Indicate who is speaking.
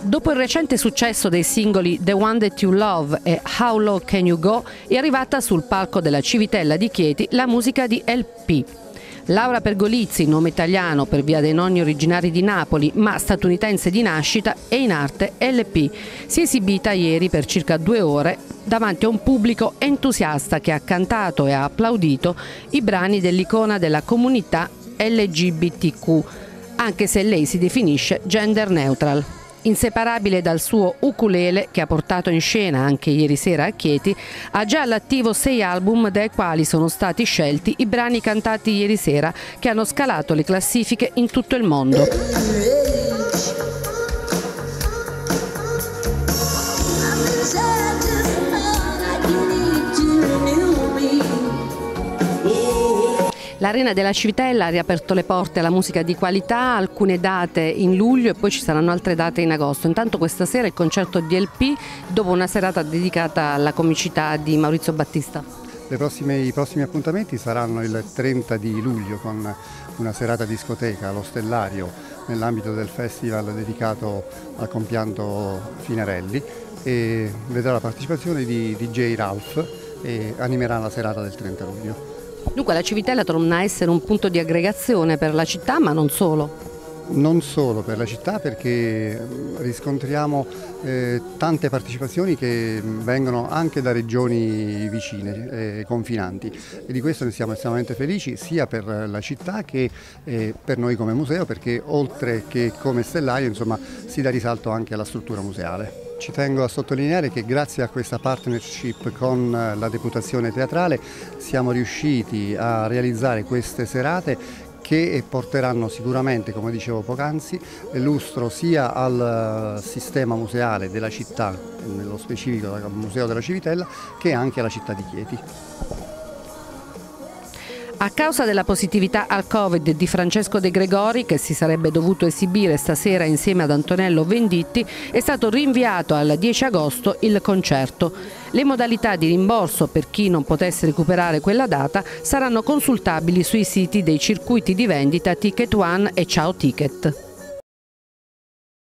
Speaker 1: Dopo il recente successo dei singoli The One That You Love e How Low Can You Go, è arrivata sul palco della Civitella di Chieti la musica di LP. Laura Pergolizzi, nome italiano per via dei nonni originari di Napoli, ma statunitense di nascita e in arte LP, si è esibita ieri per circa due ore davanti a un pubblico entusiasta che ha cantato e ha applaudito i brani dell'icona della comunità LGBTQ, anche se lei si definisce gender neutral. Inseparabile dal suo ukulele che ha portato in scena anche ieri sera a Chieti, ha già all'attivo sei album dai quali sono stati scelti i brani cantati ieri sera che hanno scalato le classifiche in tutto il mondo. L'Arena della Civitella ha riaperto le porte alla musica di qualità, alcune date in luglio e poi ci saranno altre date in agosto. Intanto questa sera il concerto di LP dopo una serata dedicata alla comicità di Maurizio Battista.
Speaker 2: Prossime, I prossimi appuntamenti saranno il 30 di luglio con una serata discoteca allo Stellario nell'ambito del festival dedicato al compianto Finerelli e vedrà la partecipazione di DJ Ralph e animerà la serata del 30 luglio.
Speaker 1: Dunque la Civitella torna a essere un punto di aggregazione per la città, ma non solo.
Speaker 2: Non solo per la città perché riscontriamo eh, tante partecipazioni che vengono anche da regioni vicine, eh, confinanti e di questo ne siamo estremamente felici sia per la città che eh, per noi come museo perché oltre che come stellario insomma, si dà risalto anche alla struttura museale. Ci tengo a sottolineare che grazie a questa partnership con la Deputazione Teatrale siamo riusciti a realizzare queste serate che porteranno sicuramente, come dicevo poc'anzi, lustro sia al sistema museale della città, nello specifico al Museo della Civitella, che anche alla città di Chieti.
Speaker 1: A causa della positività al Covid di Francesco De Gregori, che si sarebbe dovuto esibire stasera insieme ad Antonello Venditti, è stato rinviato al 10 agosto il concerto. Le modalità di rimborso per chi non potesse recuperare quella data saranno consultabili sui siti dei circuiti di vendita Ticket One e Ciao Ticket.